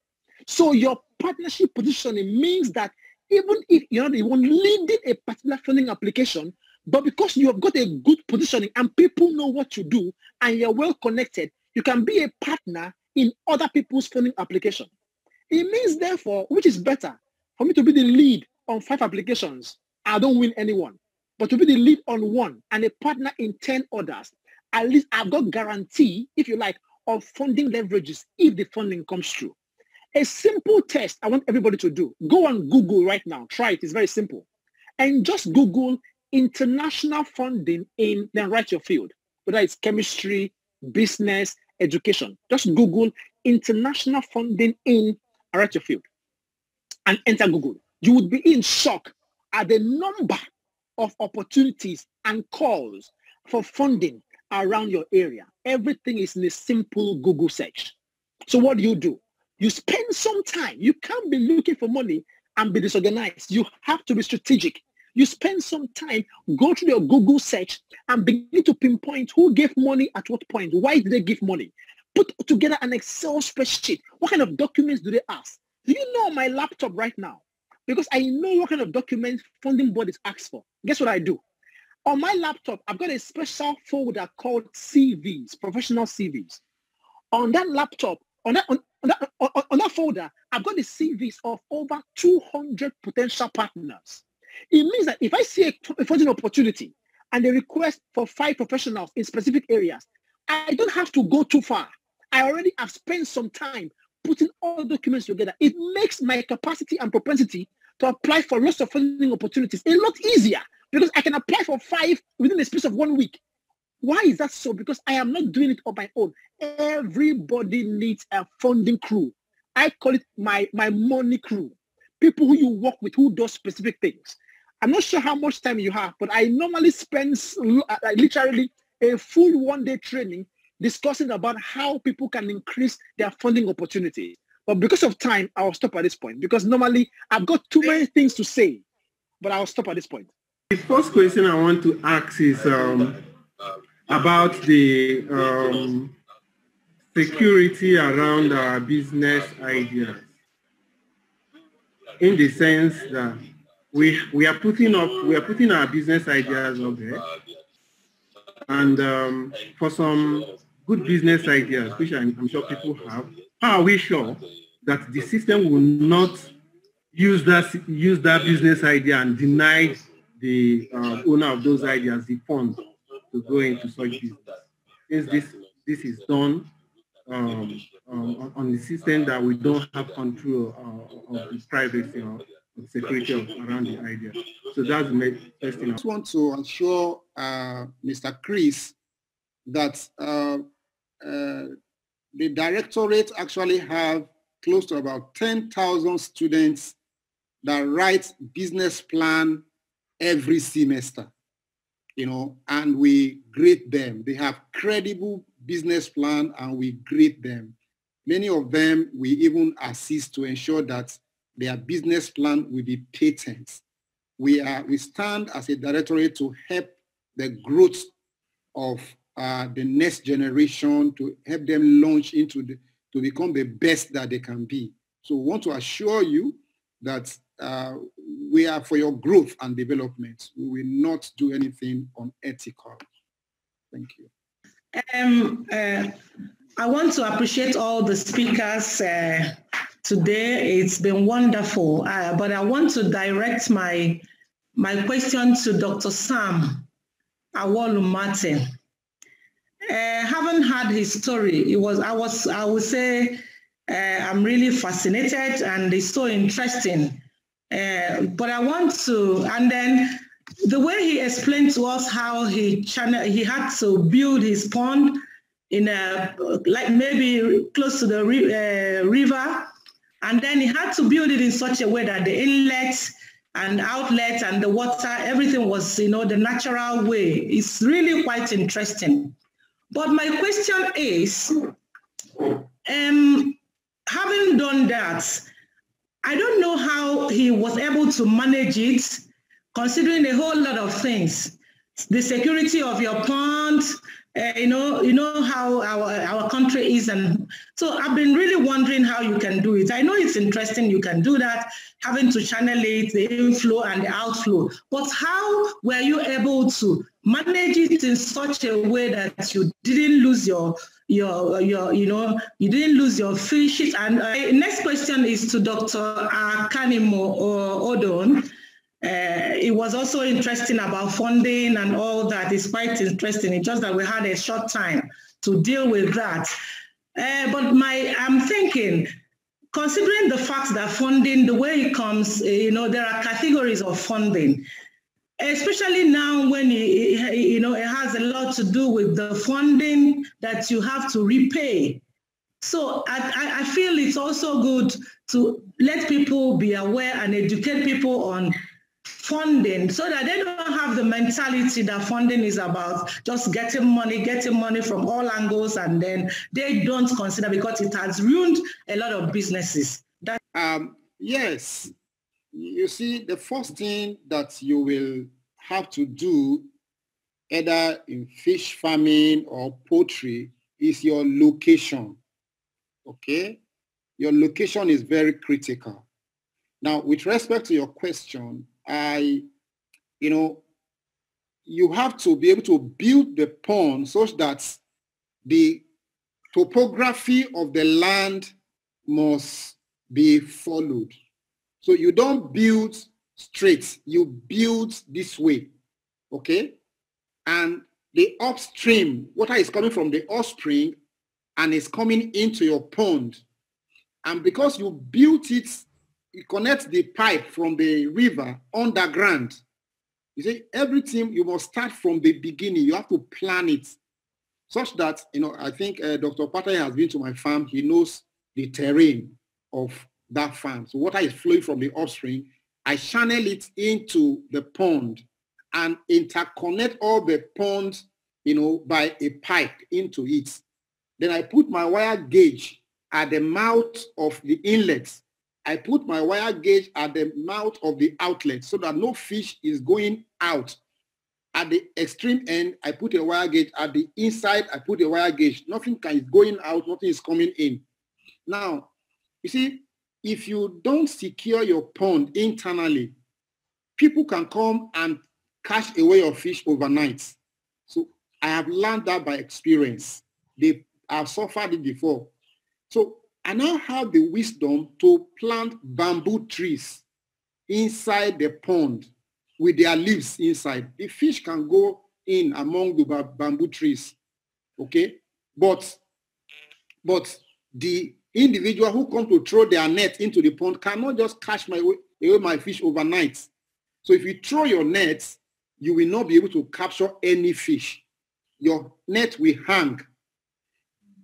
So your partnership positioning means that even if you're not the leading a particular funding application, But because you have got a good positioning and people know what you do and you're well connected, you can be a partner in other people's funding application. It means, therefore, which is better for me to be the lead on five applications, I don't win anyone. But to be the lead on one and a partner in 10 others, at least I've got guarantee, if you like, of funding leverages if the funding comes through. A simple test I want everybody to do. Go on Google right now. Try it. It's very simple. And just Google international funding in then write your field, whether it's chemistry, business, education. Just Google international funding in write your field and enter Google. You would be in shock at the number of opportunities and calls for funding around your area. Everything is in a simple Google search. So what do you do? You spend some time. You can't be looking for money and be disorganized. You have to be strategic. You spend some time, go through your Google search and begin to pinpoint who gave money at what point. Why did they give money? Put together an Excel spreadsheet. What kind of documents do they ask? Do you know my laptop right now? Because I know what kind of documents funding bodies ask for. Guess what I do? On my laptop, I've got a special folder called CVs, professional CVs. On that laptop, on that, on, on that, on, on that folder, I've got the CVs of over 200 potential partners. It means that if I see a, funding opportunity and a request for five professionals in specific areas, I don't have to go too far. I already have spent some time putting all the documents together. It makes my capacity and propensity to apply for lots of funding opportunities a lot easier because I can apply for five within the space of one week. Why is that so? Because I am not doing it on my own. Everybody needs a funding crew. I call it my, my money crew. People who you work with who do specific things. I'm not sure how much time you have, but I normally spend uh, literally a full one day training discussing about how people can increase their funding opportunities. But because of time, I'll stop at this point. Because normally I've got too many things to say, but I'll stop at this point. The first question I want to ask is um, about the um, security around our business ideas in the sense that we we are putting up we are putting our business ideas up there. And um, for some good business ideas which I'm, I'm, sure people have how are we sure that the system will not use that use that business idea and deny the uh, owner of those ideas the funds to go into such business. Since this this is done um, um, on the system that we don't have control uh, of the privacy or the security of, around the idea. So that's the first thing. I just want to assure uh, Mr. Chris that uh, uh, the directorate actually have close to about 10,000 students that write business plan every semester, you know, and we grade them. They have credible business plan and we grade them. Many of them, we even assist to ensure that their business plan will be patent. We, are, we stand as a directorate to help the growth of uh, the next generation, to help them launch into the, to become the best that they can be. So we want to assure you that uh, we are for your growth and development. We will not do anything unethical. Thank you. Um, uh, I want to appreciate all the speakers uh, today. It's been wonderful, uh, but I want to direct my my question to Dr. Sam Awolu Martin. Uh, haven't heard his story. It was I was I would say uh, I'm really fascinated and it's so interesting. Uh, but I want to, and then the way he explained to us how he channel, he had to build his pond in a like maybe close to the river, and then he had to build it in such a way that the inlet and outlet and the water, everything was you know the natural way. It's really quite interesting. But my question is, um, having done that, I don't know how he was able to manage it, considering a whole lot of things. The security of your pond, uh, you know, you know how our, our country is. And so I've been really wondering how you can do it. I know it's interesting you can do that, having to channel it, the inflow and the outflow. But how were you able to manage it in such a way that you didn't lose your your your you know you didn't lose your fish and uh, next question is to dr akanimo odon uh, it was also interesting about funding and all that. It's quite interesting. It's just that we had a short time to deal with that. Uh, but my, I'm thinking, considering the fact that funding, the way it comes, uh, you know, there are categories of funding, especially now when it, you know it has a lot to do with the funding that you have to repay. So I, I feel it's also good to let people be aware and educate people on funding so that they don't have the mentality that funding is about just getting money, getting money from all angles, and then they don't consider because it has ruined a lot of businesses. That um, yes, you see, the first thing that you will have to do, either in fish farming or poultry, is your location. Okay, your location is very critical. Now, with respect to your question, I, you know, you have to be able to build the pond such that the topography of the land must be followed. So you don't build straight, you build this way, okay? And the upstream, water is coming from the upstream and is coming into your pond. And because you built it you connect the pipe from the river underground. You see, everything you must start from the beginning. You have to plan it such that, you know, I think uh, Dr. Patai has been to my farm. He knows the terrain of that farm. So water is flowing from the upstream. I channel it into the pond and interconnect all the ponds, you know, by a pipe into it. Then I put my wire gauge at the mouth of the inlet I put my wire gauge at the mouth of the outlet so that no fish is going out. At the extreme end, I put a wire gauge. At the inside, I put a wire gauge. Nothing is going out, nothing is coming in. Now, you see, if you don't secure your pond internally, people can come and catch away your fish overnight. So I have learned that by experience. They have suffered it before. So I now have the wisdom to plant bamboo trees inside the pond with their leaves inside. The fish can go in among the bamboo trees, okay? But, but the individual who come to throw their net into the pond cannot just catch my away my fish overnight. So if you throw your net, you will not be able to capture any fish. Your net will hang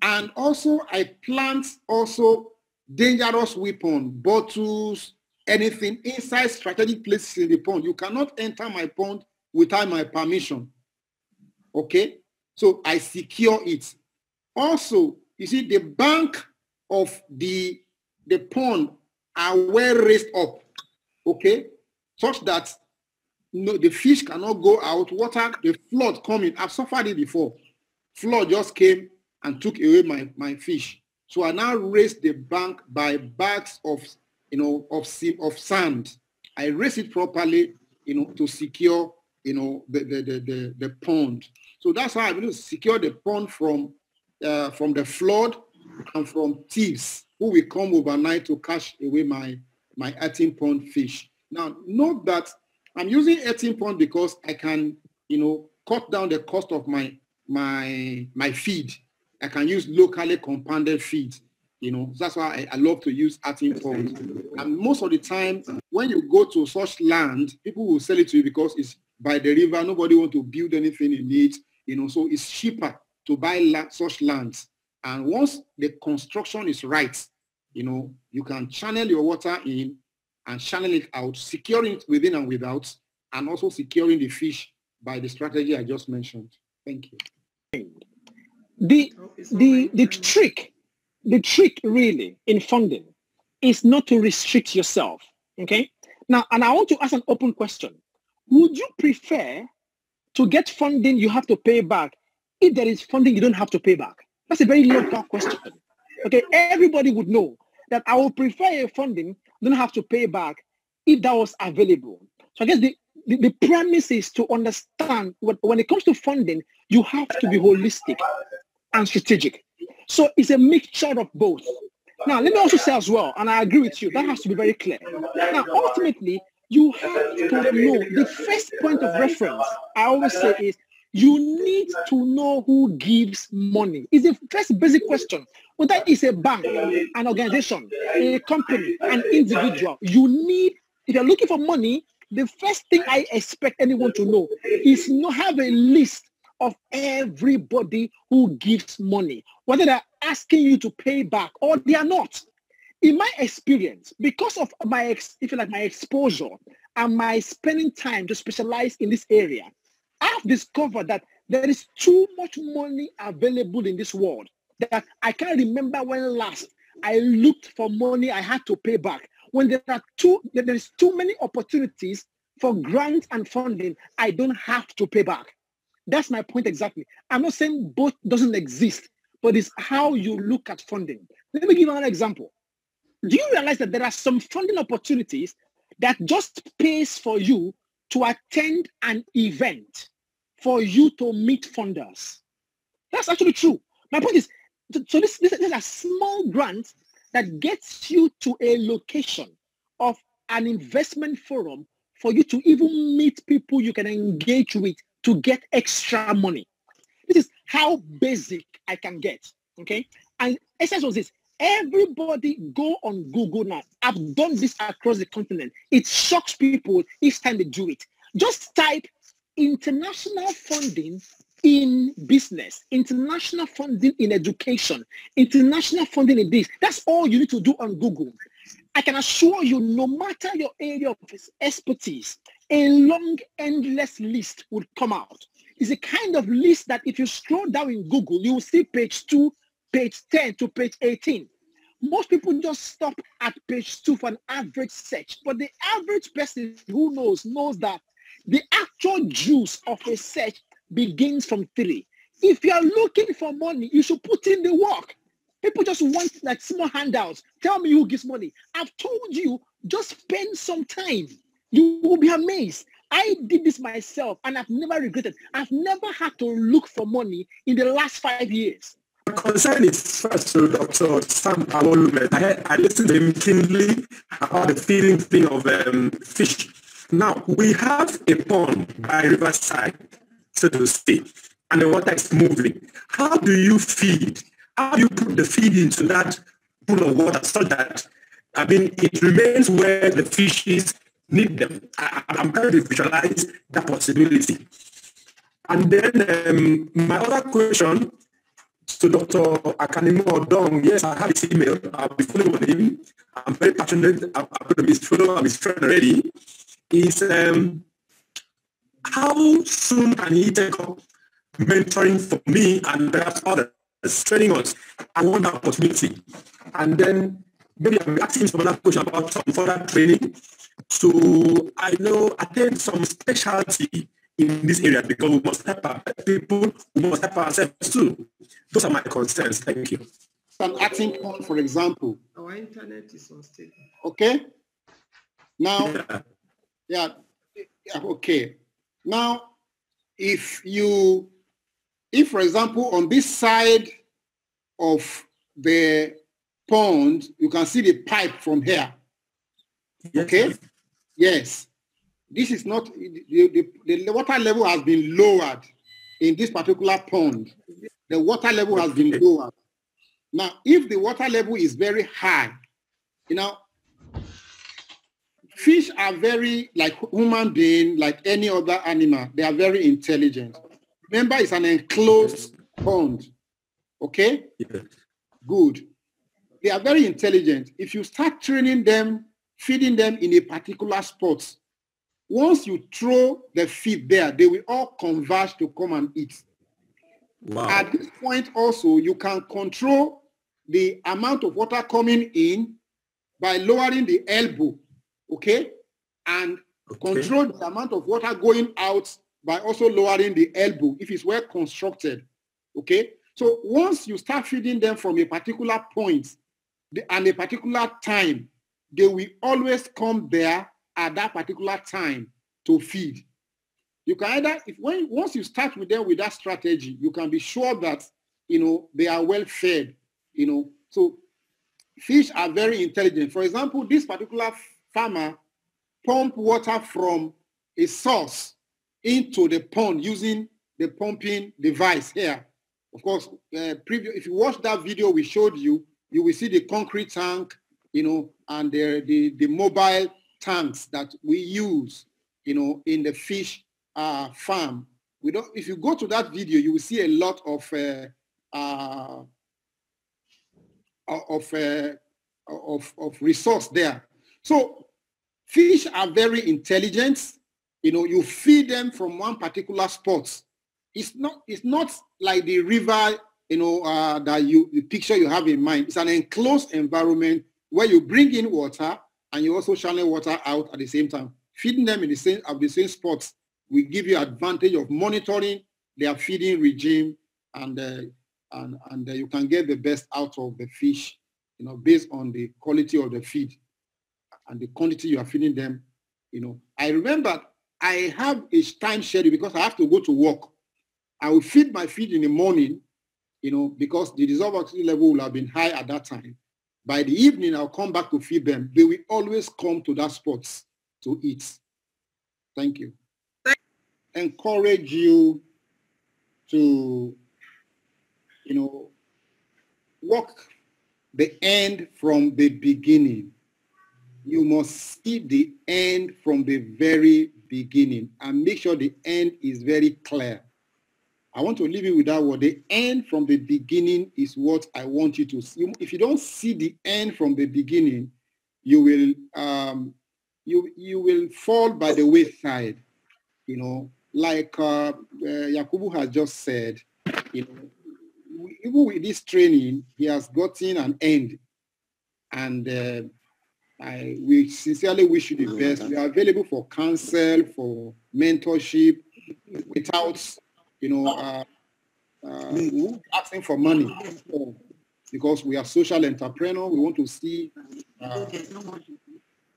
and also I plant also dangerous weapon, bottles, anything inside strategic places in the pond. You cannot enter my pond without my permission. Okay? So I secure it. Also, you see the bank of the, the pond are well raised up. Okay? Such that no, the fish cannot go out. Water, the flood coming. I've suffered it before. Flood just came and took away my, my fish. So I now raised the bank by bags of, you know, of, of sand. I raised it properly, you know, to secure, you know, the, the, the, the, the pond. So that's how going to secure the pond from, uh, from the flood and from thieves who will come overnight to cash away my, my earthen pond fish. Now, note that I'm using earthen pond because I can, you know, cut down the cost of my, my, my feed I can use locally compounded feed. You know, that's why I, I love to use earthen pond. And most of the time, when you go to such land, people will sell it to you because it's by the river. Nobody want to build anything in it. You know, so it's cheaper to buy la- such lands. And once the construction is right, you know, you can channel your water in and channel it out, securing it within and without, and also securing the fish by the strategy I just mentioned. Thank you. The, the, the trick, the trick really in funding is not to restrict yourself. Okay. Now, and I want to ask an open question. Would you prefer to get funding you have to pay back if there is funding you don't have to pay back? That's a very local question. Okay, everybody would know that I would prefer a funding don't have to pay back if that was available. So I guess the, the, the premise is to understand what, when it comes to funding, you have to be holistic and strategic. So it's a mixture of both. Now, let me also say as well, and I agree with you, that has to be very clear. Now, ultimately, you have to know the first point of reference, I always say is you need to know who gives money. It's the first basic question. Whether it's a bank, an organization, a company, an individual, you need, if you're looking for money, the first thing I expect anyone to know is not have a list of everybody who gives money, whether they're asking you to pay back or they are not. In my experience, because of my, ex, if you like, my exposure and my spending time to specialize in this area, I've discovered that there is too much money available in this world that I can't remember when last I looked for money I had to pay back. When there are too, there is too many opportunities for grants and funding, I don't have to pay back. That's my point exactly. I'm not saying both doesn't exist, but it's how you look at funding. Let me give another example. Do you realize that there are some funding opportunities that just pays for you to attend an event for you to meet funders? That's actually true. My point is, so this, this, is a small grant that gets you to a location of an investment forum for you to even meet people you can engage with to get extra money. This is how basic I can get. Okay. And essence was this. Everybody go on Google now. I've done this across the continent. It shocks people each time they do it. Just type international funding in business, international funding in education, international funding in this. That's all you need to do on Google. I can assure you, no matter your area of expertise, a long, endless list would come out. It's a kind of list that if you scroll down in Google, you will see page 2, page 10 to page 18. Most people just stop at page 2 for an average search. But the average person who knows, knows that the actual juice of a search begins from 3. If you are looking for money, you should put in the work. People just want like small handouts. Tell me who gives money. I've told you, just spend some time. You will be amazed. I did this myself and I've never regretted. I've never had to look for money in the last five years. My concern is first to Dr. Sam Awolume. I, I listened to him keenly about the feeding thing of um, fish. Now, we have a pond by riverside, so to speak, and the water is moving. How do you feed how do you put the feed into that pool of water so that, I mean, it remains where the fishes need them? I, am trying to visualize that possibility. And then um, my other question to Dr. Akanimo Odon, yes, I have his email. I'll be following him. I'm very passionate. Be his follower. I'm his friend already. Is um, how soon can he take up mentoring for me and perhaps others? training us. I want that opportunity. And then maybe I'm asking some other question about some further training to, I know, attain some specialty in this area because we must help our people, we must help ourselves too. Those are my concerns. Thank you. An acting point, for example. Our internet is unstable. Okay. Now, yeah. Yeah, yeah, okay. Now, if you if, for example, on this side of the pond, you can see the pipe from here. Okay? Yes. This is not, the, the, the water level has been lowered in this particular pond. The water level has been lowered. Now, if the water level is very high, you know, fish are very like human being, like any other animal. They are very intelligent. Remember, it's an enclosed pond. Okay? Yes. Good. They are very intelligent. If you start training them, feeding them in a particular spot, once you throw the feed there, they will all converge to come and eat. Wow. At this point also, you can control the amount of water coming in by lowering the elbow, okay? And okay. control the amount of water going out by also lowering the elbow if it's well constructed. Okay? So once you start feeding them from a particular point and a particular time, they will always come there at that particular time to feed. You can either, if when once you start with them with that strategy, you can be sure that you know they are well fed. You know, so fish are very intelligent. For example, this particular farmer pump water from a source into the pond using the pumping device here. Of course, uh, if you watch that video we showed you, you will see the concrete tank, you know, and the, the, the mobile tanks that we use, you know, in the fish uh, farm. We don't, if you go to that video, you will see a lot of uh, uh, of, uh, of, of resource there. So fish are very intelligent. You know, you feed them from one particular spot. It's not, it's not like the river, you know, uh, that you, the picture you have in mind. It's an enclosed environment where you bring in water and you also channel water out at the same time. Feeding them in the same, of the same spots will give you advantage of monitoring their feeding regime and uh, and, and uh, you can get the best out of the fish, you know, based on the quality of the feed and the quantity you are feeding them. You know, I remember I have a time schedule because I have to go to work. I will feed my feed in the morning, you know, because the dissolved oxygen level will have been high at that time. By the evening, I'll come back to feed them. They will always come to that spot to eat. Thank you. Thank Encourage you to you know, walk the end from the beginning. You must see the end from the very beginning and make sure the end is very clear. I want to leave you with that word. The end from the beginning is what I want you to see. If you don't see the end from the beginning, you will um, you you will fall by the wayside. You know, like uh, uh, Yakubu has just said. You know, even with this training, he has gotten an end. And uh, I, we sincerely wish you the best. We are available for counsel, for mentorship, without, you know, uh, uh, asking for money. So, because we are social entrepreneurs, we want to see uh,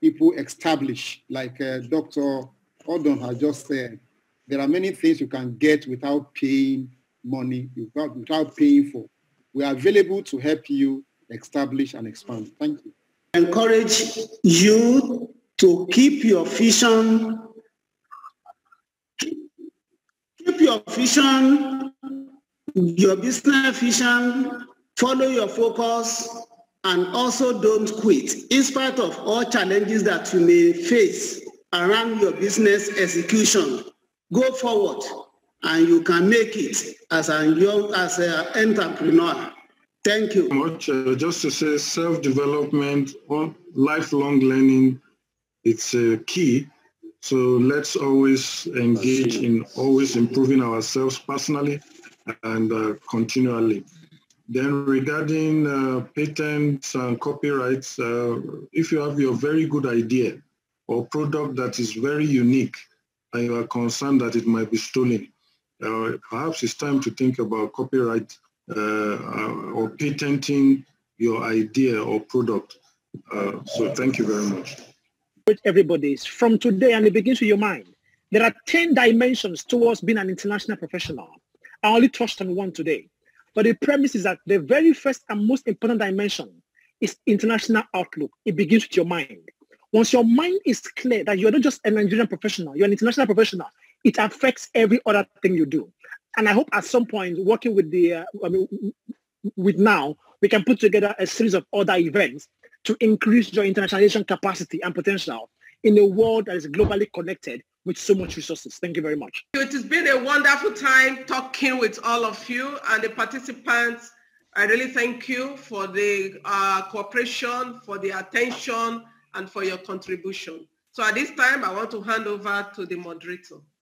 people establish, like uh, Dr. Odon has just said. There are many things you can get without paying money without, without paying for. We are available to help you establish and expand. Thank you. Encourage you to keep your vision, keep your vision, your business vision, follow your focus, and also don't quit. In spite of all challenges that you may face around your business execution, go forward and you can make it as a young as an entrepreneur. Thank you. Much uh, just to say, self-development or lifelong learning, it's a uh, key. So let's always engage in always improving ourselves personally and uh, continually. Then regarding uh, patents and copyrights, uh, if you have your very good idea or product that is very unique and you are concerned that it might be stolen, uh, perhaps it's time to think about copyright uh, or patenting your idea or product. Uh, so thank you very much. Everybody, from today, and it begins with your mind. There are 10 dimensions towards being an international professional. I only touched on one today. But the premise is that the very first and most important dimension is international outlook. It begins with your mind. Once your mind is clear that you're not just a Nigerian professional, you're an international professional, it affects every other thing you do. And I hope at some point, working with the, uh, I mean, with now, we can put together a series of other events to increase your internationalization capacity and potential in a world that is globally connected with so much resources. Thank you very much. It has been a wonderful time talking with all of you and the participants. I really thank you for the uh, cooperation, for the attention, and for your contribution. So at this time, I want to hand over to the moderator.